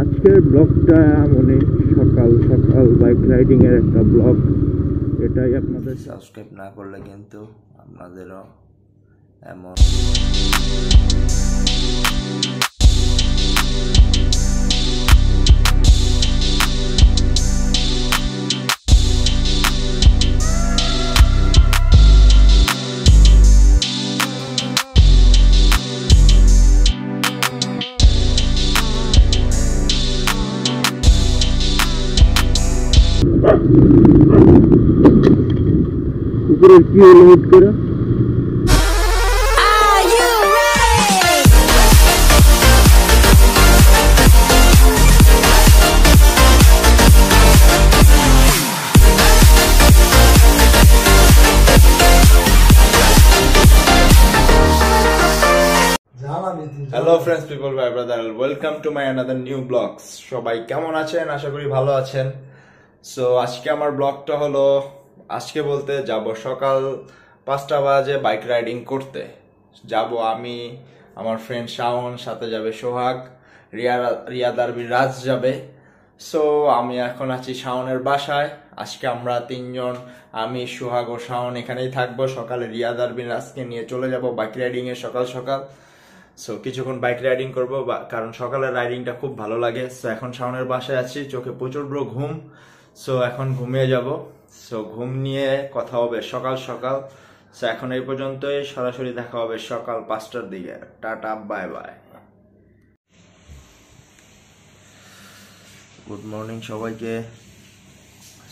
আজকের ব্লগটা এমনই সকাল সকাল বাইক রাইডিংয়ের একটা ব্লগ। এটাই আপনাদের সাবস্ক্রাইব না করলে কিন্তু আপনাদেরও এমন কুকুরের কি হলো হুট করে? Hello friends people by brother welcome to my another new vlogs সবাই কেমন আছেন? আশা করি ভালো আছেন। সো আজকে আমার ব্লগটা হলো আজকে বলতে যাব সকাল পাঁচটা বাজে বাইক রাইডিং করতে। যাব আমি, আমার ফ্রেন্ড শাওন, সাথে যাবে সোহাগ রিয়া রিয়াদ আরবি রাজ যাবে। সো আমি এখন আছি শাওনের বাসায়। আজকে আমরা তিনজন, আমি, সোহাগ ও শাওন এখানেই থাকব। সকালে রিয়াদ আরবিন রাজকে নিয়ে চলে যাব বাইক রাইডিংয়ে সকাল সকাল। সো কিছুক্ষণ বাইক রাইডিং করব কারণ সকালের রাইডিংটা খুব ভালো লাগে। সো এখন শাওনের বাসায় আছি, চোখে প্রচণ্ড ঘুম। সো এখন ঘুমিয়ে যাব। সো ঘুম নিয়ে কথা হবে সকাল সকাল। সো এখন এই পর্যন্তই। সরাসরি দেখা হবে সকাল পাঁচটার দিকে। Ta-ta, bye bye. Good morning সবাইকে।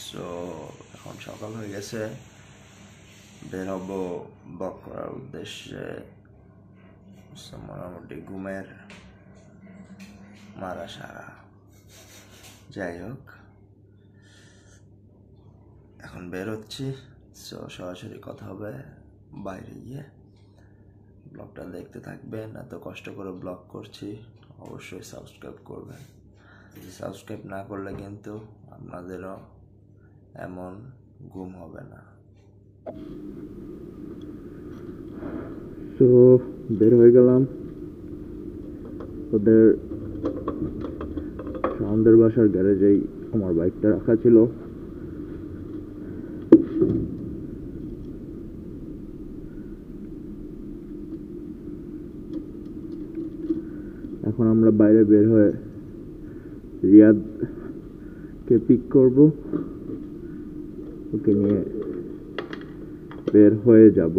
সো এখন সকাল হয়ে গেছে। বের হব বক করার উদ্দেশ্যে। মোটামুটি ঘুমের মারা সারা যাই হোক। এখন বের হচ্ছি। সো সরাসরি কথা হবে বাইরে গিয়ে। ব্লগটা দেখতে থাকবেন, এত কষ্ট করে ব্লগ করছি, অবশ্যই সাবস্ক্রাইব করবেন। সাবস্ক্রাইব না করলে কিন্তু আপনাদেরও এমন ঘুম হবে না। তো বের হয়ে গেলাম। ওদের সাউন্ডের বাসার গ্যারেজেই আমার বাইকটা রাখা ছিল। এখন আমরা বাইরে বের হয়ে রিয়াদকে পিক করব? ওকে নিয়ে বের হয়ে যাব।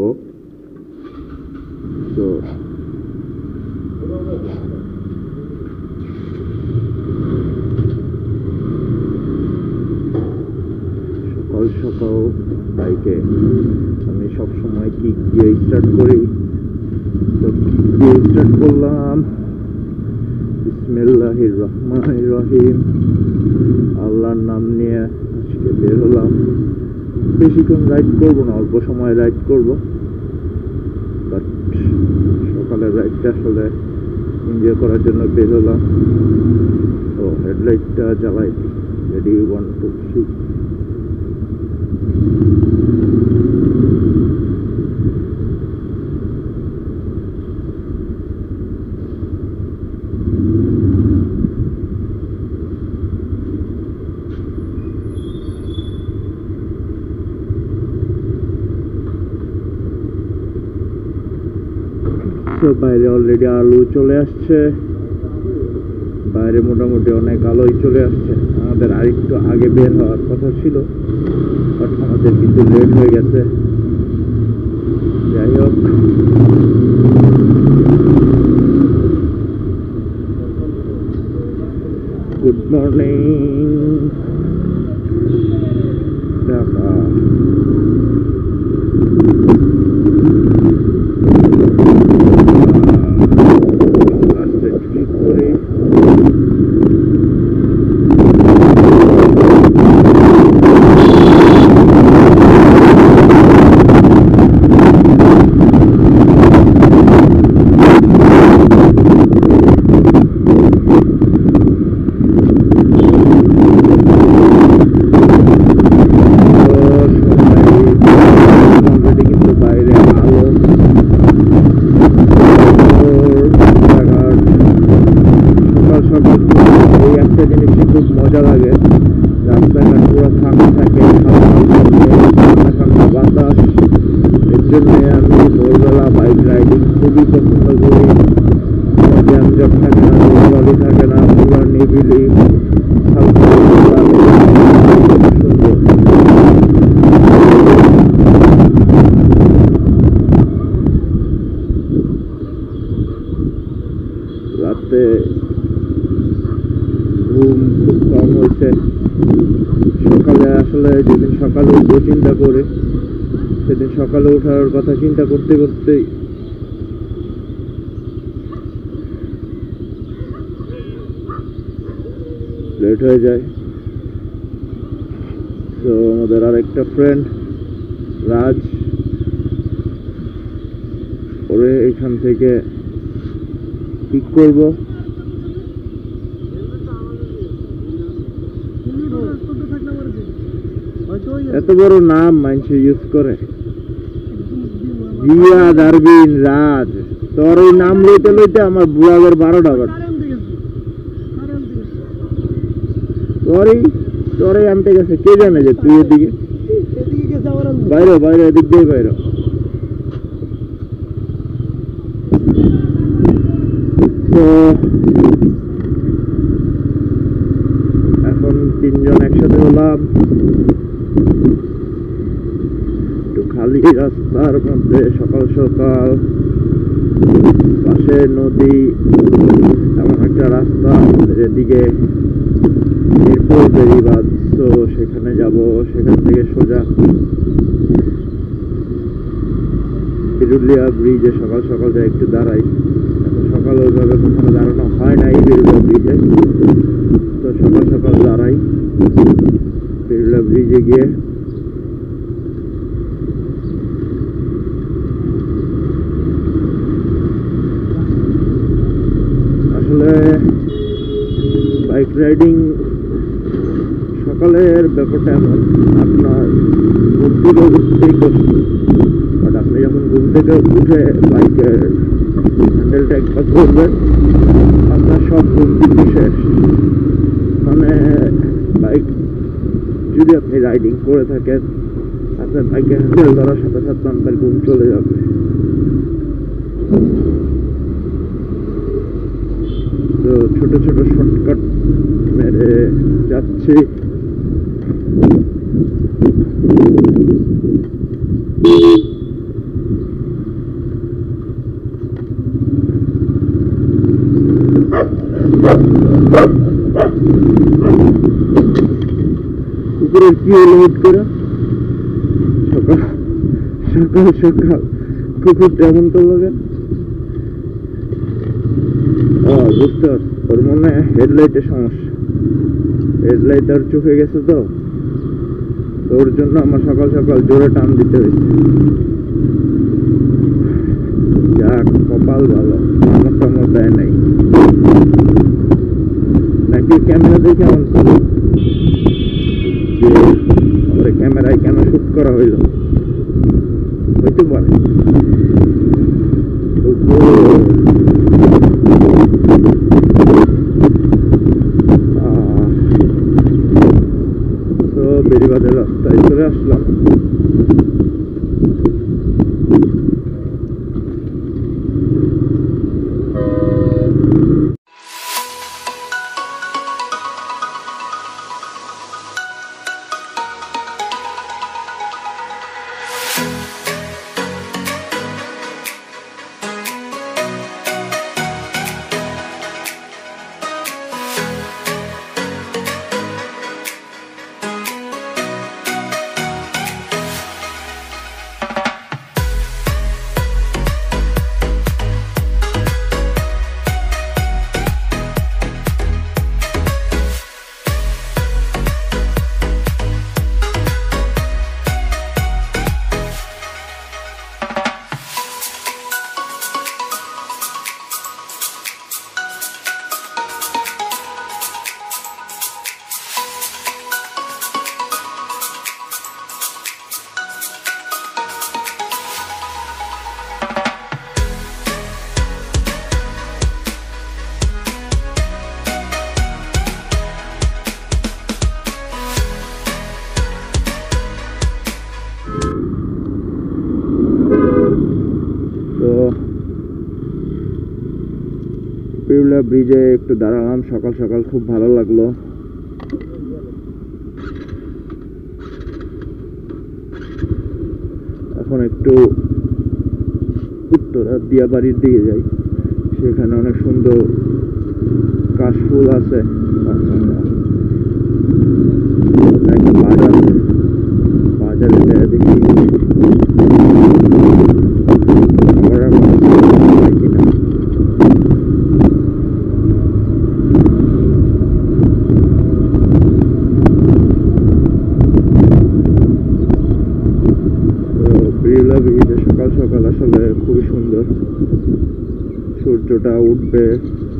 তো সকাল সকাল বাইকে আমি সব সময় কিক দিয়ে স্টার্ট করি? তো কিক দিয়ে স্টার্ট করলাম? বিসমিল্লাহির রহমানির রহিম আল্লাহর নাম নিয়ে আজকে বের হলাম। বেশিক্ষণ রাইড করব না, অল্প সময় রাইড করব। বাট সকালে রাইডটা আসলে এনজয় করার জন্য বের হলাম। তো হেডলাইটটা জ্বালাই রেডি ওয়ান টু থ্রি তো বাইরে অলরেডি আলু চলে আসছে। বাইরে মোটামুটি অনেক আলোই চলে আসছে। আমাদের আরেকটু আগে বের হওয়ার কথা ছিল বাট আমাদের কিন্তু লেট হয়ে গেছে। যাই হোক। গুড মর্নিং ঢাকা আস্তে ক্লিক করে তো এই একটা জিনিসই খুব মজা লাগে রাস্তাঘাট পুরো ফাঁকা থাকে হালকা হালকা ঠান্ডা ঠান্ডা বাতাস এর জন্য আমি ভোরবেলা বাইক রাইডিং খুবই পছন্দ করি কোনো জ্যামজট থাকে না ধুলাবালি থাকে না পুরো নিবিলি হালকা হালকা সুন্দর রাতে ঘুম খুব কম হয়েছে। সকালে আসলে যেদিন সকালে উঠবো চিন্তা করে, সেদিন সকালে ওঠার কথা চিন্তা করতে করতেই লেট হয়ে যায়। তো আমাদের আরেকটা ফ্রেন্ড রাজ, ওরে এখান থেকে পিক করব। এত বড় নাম মানুষ ইউজ করে? জিয়াদ আরবিন রাজ। তোর ওই নাম লইতে লইতে আমার বুড়াগের বারোটা বাজে। তোরই তোরই আনতে গেছে কে জানে যে তুই এদিকে? বাইরে বাইরে, এদিক দিয়ে বাইরে। তো এখন তিনজন একসাথে হলাম খালি রাস্তার মধ্যে সকাল সকাল পাশে নদী, এমন একটা রাস্তা আমাদের এদিকে মিরপুর বেরিবাদ তো সেখানে যাব, সেখান থেকে সোজা বিরুলিয়া ব্রিজে সকাল সকাল যাই একটু দাঁড়াই। এত সকাল ওইভাবে কোথাও দাঁড়ানো হয় নাই বিরুলিয়া ব্রিজে। তো সকাল সকাল দাঁড়াই বিরুলিয়া ব্রিজে গিয়ে আসলে বাইক রাইডিং সকালের ব্যাপারটা এমন, আপনার ঘুম থেকে উঠতেই কষ্ট। বাট আপনি যখন ঘুম থেকে উঠে বাইকের হ্যান্ডেলটা একবার ধরবেন, আপনার সব ঘুম শেষ। মানে বাইক, যদি আপনি রাইডিং করে থাকেন, আপনার বাইকের হ্যান্ডেল ধরার সাথে সাথে আপনার ঘুম চলে যাবে। তো ছোট ছোট শর্টকাট মেরে যাচ্ছি। কুকুরের কি হলো হুট করে? সকাল সকাল সকাল। কুকুর তেমন করল কেন বুঝতে পারছি। ওর মনে হেডলাইটের সমস্যা। হেডলাইট আর চোখে গেছে তো। ওর জন্য আমার সকাল সকাল জোরে টান দিতে হয়েছে। যাক কপাল ভালো আমার টামর দেয় নাই। নাকি ক্যামেরা দেখে আমার ক্যামেরায় কেন শুট করা হইল? হইতে পারে। বিড়লা ব্রিজে একটু দাঁড়ালাম, সকাল সকাল খুব ভালো লাগল। এখন একটু উত্তরা দিয়াবাড়ির দিকে যাই। সেখানে অনেক সুন্দর কাশফুল আছে। একটা আছে বাজারে যেয়ে দেখি খাবারের মাছ পাই কিনা তো বিড়লা ব্রিজে সকাল সকাল আসলে খুবই সুন্দর সূর্যটা উঠবে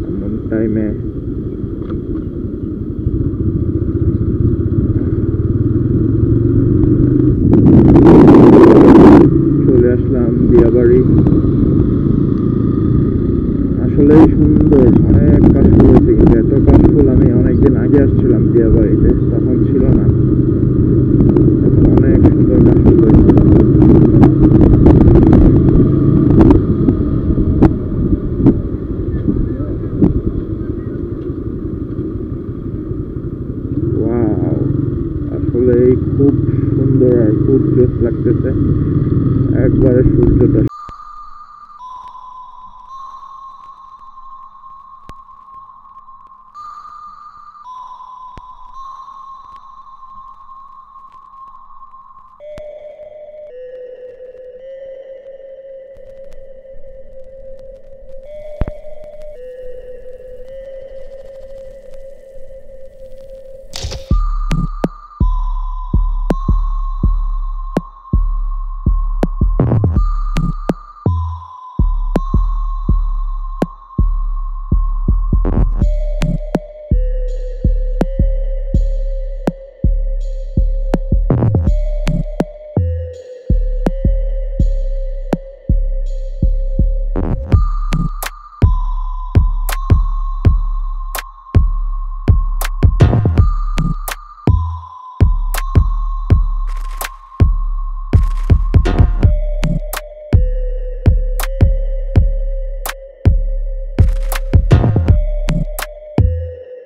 এমন টাইমে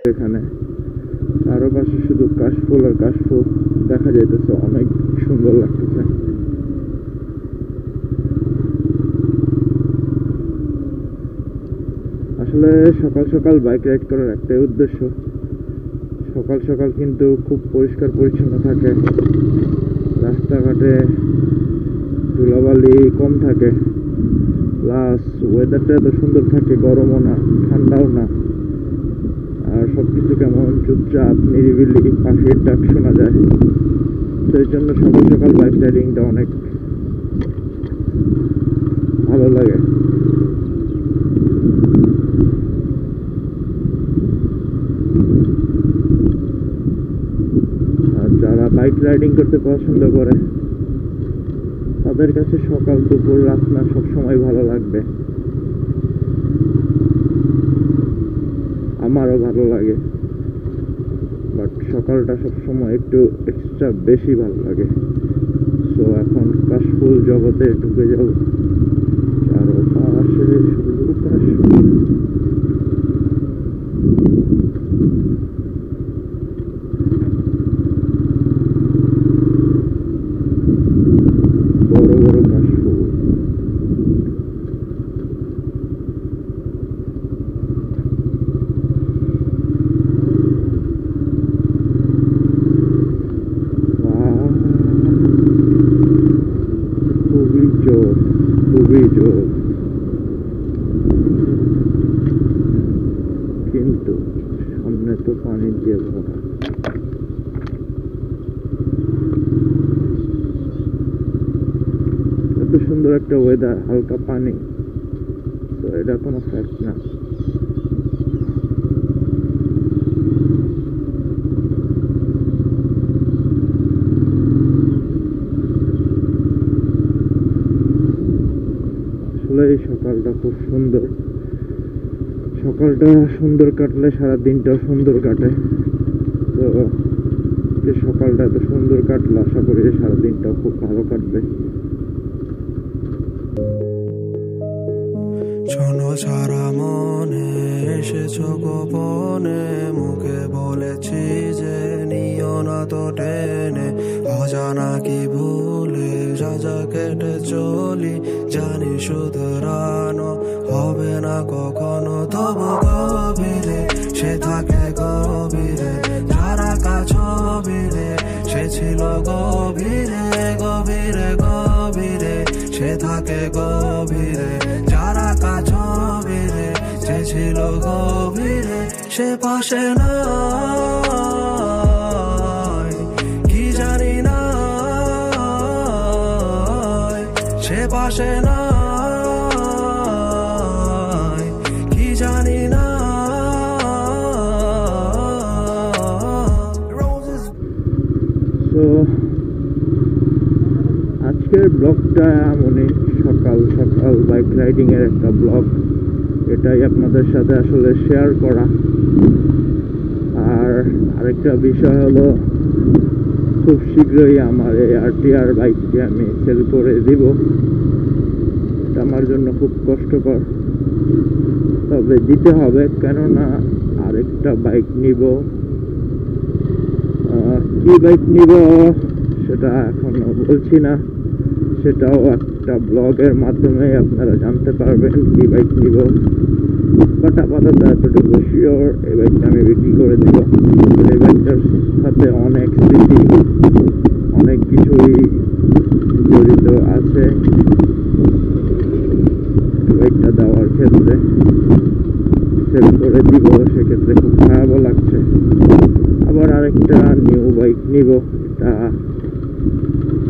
এখানে। চারপাশে শুধু কাশফুল আর কাশফুল দেখা যাইতেছে, অনেক সুন্দর লাগতেছে। আসলে সকাল সকাল বাইক রাইড করার একটাই উদ্দেশ্য। সকাল সকাল কিন্তু খুব পরিষ্কার পরিচ্ছন্ন থাকে। রাস্তাঘাটে ধুলাবালি কম থাকে। প্লাস ওয়েদারটা এত সুন্দর থাকে, গরমও না, ঠান্ডাও না। সব কিছু কেমন? চুপচাপ, নিরিবিলি পাখির ডাক শোনা যায়। সেই জন্য সকাল সকাল বাইক রাইডিংটা অনেক ভালো লাগে। আর যারা বাইক রাইডিং করতে পছন্দ করে, তাদের কাছে সকাল, দুপুর, রাত না সবসময় ভালো লাগবে। আমারও ভালো লাগে। বাট সকালটা সবসময় একটু এক্সট্রা বেশি ভালো লাগে। সো এখন কাশফুল জগতে ঢুকে যাব চারপাশে শুধু কাশফুল বড় বড় কাশফুল বাহ, খুবই জোর খুবই জোর কিন্তু সামনে তো পানি দিয়ে ভরা এত সুন্দর একটা ওয়েদার হালকা পানি তো এটা কোনো ফ্যাক্ট না এই সকালটা খুব সুন্দর। সকালটা সুন্দর কাটলে সারা দিনটাও সুন্দর কাটে। তো যে সকালটা এত সুন্দর কাটলো, আশা করি সারা দিনটাও খুব ভালো কাটবে। শোনো সারা মনে, এসেছ গোপনে, মুখে বলেছি যে নিও না তো টেনে, অজানা কি ভুলে? যা যা কেটে চলি, জানি শুধরানো হবে না কখনো। তবু গভীরে সে থাকে গভীরে যারা কাছবিরে সে ছিল গভীরে গভীরে গভীরে সে থাকে গভীরে যারা কাছবিরে সে ছিল গভীরে, সে পাশে নাই সে পাশে নাই কি জানি না। আজকের ব্লগটা এমনই সকাল সকাল বাইক রাইডিং এর একটা ব্লগ। এটাই আপনাদের সাথে আসলে শেয়ার করা। আর আরেকটা বিষয় হলো, খুব শীঘ্রই আমার এই আরটিআর বাইকটি আমি সেল করে দিব। আমার জন্য খুব কষ্টকর। তবে দিতে হবে, কেননা আরেকটা বাইক নিব। কি বাইক নিব সেটা এখনও বলছি না। সেটাও একটা ব্লগের মাধ্যমে আপনারা জানতে পারবেন কি বাইক নিব। বাট আপাতত এতটুকু শিওর এই বাইকটা আমি বিক্রি করে দিব। এই বাইকটার সাথে অনেক স্মৃতি, অনেক কিছুই জড়িত আছে। বাইকটা দেওয়ার ক্ষেত্রে সেল করে দিব সেক্ষেত্রে খুব খারাপও লাগছে। আবার আরেকটা নিউ বাইক নিব, এটা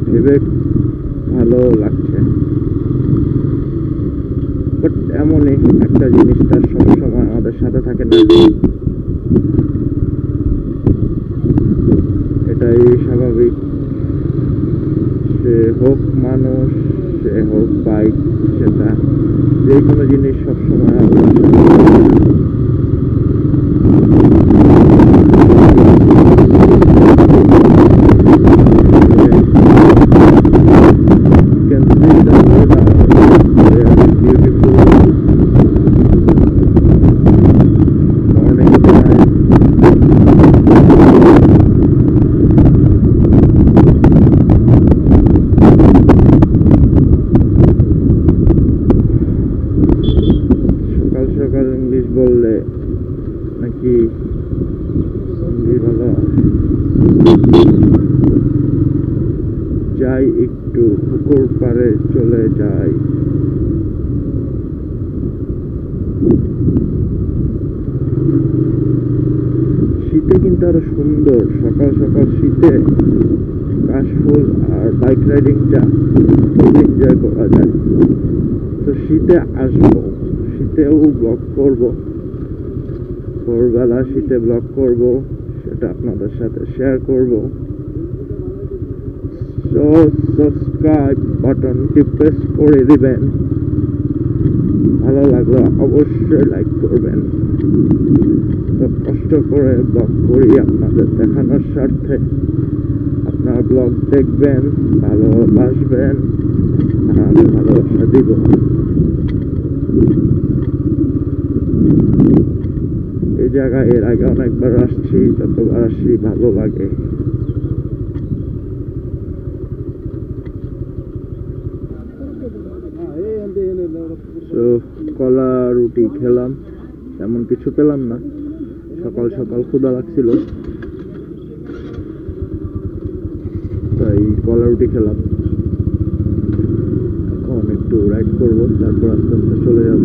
ভেবে ভালো লাগছে। বাট এমনই একটা জিনিস তার সবসময় আমাদের সাথে থাকে না। এটাই স্বাভাবিক। সে হোক মানুষ, সে হোক বাইক সেটা যে কোনো জিনিস সবসময় আল্লাহর সাথে থাকে না। can see the road are very beautiful. Morning time. সকাল সকাল ইংলিশ বললে নাকি ইংলিশ ভালো হয়? যাই একটু পুকুর পাড়ে চলে যাই শীতে কিন্তু আরও সুন্দর, সকাল সকাল শীতে কাশফুল আর বাইক রাইডিংটা খুব এনজয় করা যায়। তো শীতে আসব, শীতেও ব্লগ করব। ভোরবেলা শীতে ব্লগ করব, সেটা আপনাদের সাথে শেয়ার করব। সো সাবস্ক্রাইব বাটনটি প্রেস করে দিবেন। ভালো লাগলে অবশ্যই লাইক করবেন। তো কষ্ট করে ব্লগ করি আপনাদের দেখানোর স্বার্থে। আপনারা ব্লগ দেখবেন, ভালোবাসবেন, আর আমি ভালোবাসা দিব। এই জায়গায় এর আগে অনেকবার আসছি, যতবার আসছি ভালো লাগে। তো কলা, রুটি খেলাম, তেমন কিছু পেলাম না। সকাল সকাল ক্ষুদা লাগছিল। তাই কলা, রুটি খেলাম। এখন একটু রাইড করব, তারপর আস্তে আস্তে চলে যাব।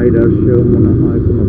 রাইডার সেও মনে হয় কোনো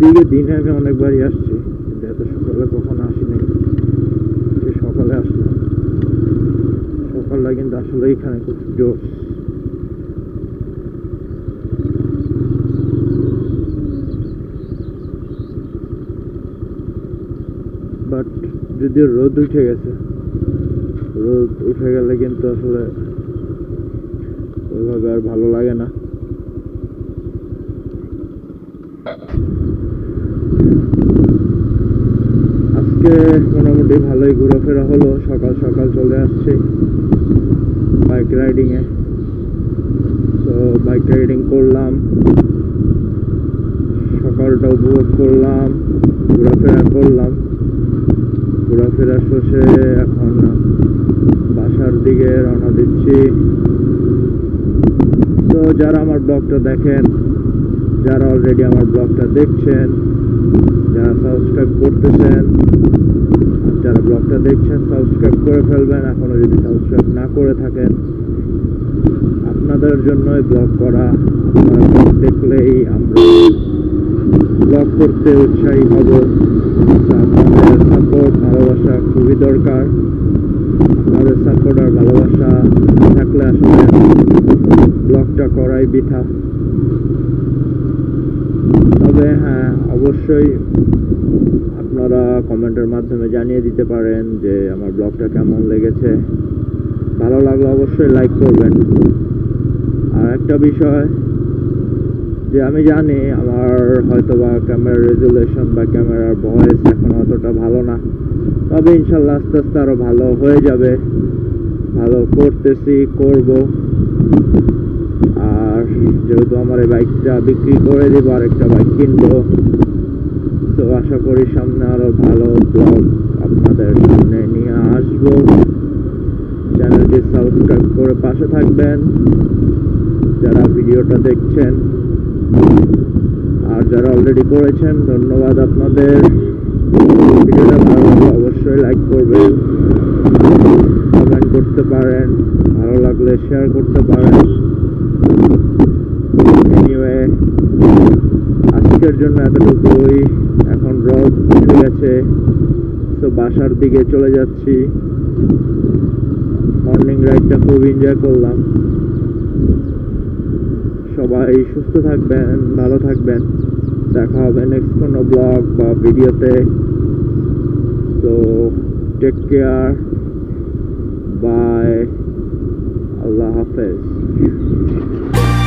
এদিকে দিনে আমি অনেকবারই আসছি, কিন্তু এত সকালে কখনো আসিনি সকালে আসলাম। সকালটা কিন্তু আসলে এখানে খুব জোর বাট যদিও রোদ উঠে গেছে, রোদ উঠে গেলে কিন্তু আসলে ওইভাবে আর ভালো লাগে না। আজকে মোটামুটি ভালোই ঘোরাফেরা হলো, সকাল সকাল চলে আসছি বাইক রাইডিংয়ে তো বাইক রাইডিং করলাম সকালটা উপভোগ করলাম, ঘোরাফেরা করলাম। ঘোরাফেরা শেষে এখন বাসার দিকে রওনা দিচ্ছি। তো যারা আমার ব্লগটা দেখেন, যারা অলরেডি আমার ব্লগটা দেখছেন সাবস্ক্রাইব করতেছেন, যারা ব্লগটা দেখছেন সাবস্ক্রাইব করে ফেলবেন। এখনও যদি সাবস্ক্রাইব না করে থাকেন, আপনাদের জন্যই ব্লগ করা। আপনারা ব্লগ দেখলেই আমরা ব্লগ করতে উৎসাহী হব। আপনাদের সাপোর্ট ভালোবাসা খুবই দরকার। আপনাদের সাপোর্ট আর ভালোবাসা থাকলে আসলে ব্লগটা করাই বৃথা। তবে হ্যাঁ অবশ্যই আপনারা কমেন্টের মাধ্যমে জানিয়ে দিতে পারেন যে আমার ব্লগটা কেমন লেগেছে। ভালো লাগলে অবশ্যই লাইক করবেন। আর একটা বিষয় যে আমি জানি আমার হয়তো বা ক্যামেরার রেজুলেশন বা ক্যামেরার ভয়েস এখন অতটা ভালো না। তবে ইনশাল্লাহ আস্তে আস্তে আরও ভালো হয়ে যাবে। ভালো করতেছি, করব। আর যেহেতু আমার এই বাইকটা বিক্রি করে দেবো, আরেকটা বাইক কিনবো। তো আশা করি সামনে আরও ভালো ব্লগ আপনাদের সামনে নিয়ে আসব। চ্যানেলটি সাবস্ক্রাইব করে পাশে থাকবেন, যারা ভিডিওটা দেখছেন। আর যারা অলরেডি করেছেন, ধন্যবাদ আপনাদের। ভিডিওটা ভালো লাগলে অবশ্যই লাইক করবেন কমেন্ট করতে পারেন, ভালো লাগলে শেয়ার করতে পারেন। এনিওয়ে আজকের জন্য এতটুকুই। এখন রোদ উঠে গেছে, তো বাসার দিকে চলে যাচ্ছি। মর্নিং রাইডটা খুব এনজয় করলাম। সবাই সুস্থ থাকবেন, ভালো থাকবেন। দেখা হবে নেক্সট কোনো ব্লগ বা ভিডিওতে তো। Take care Rapaz.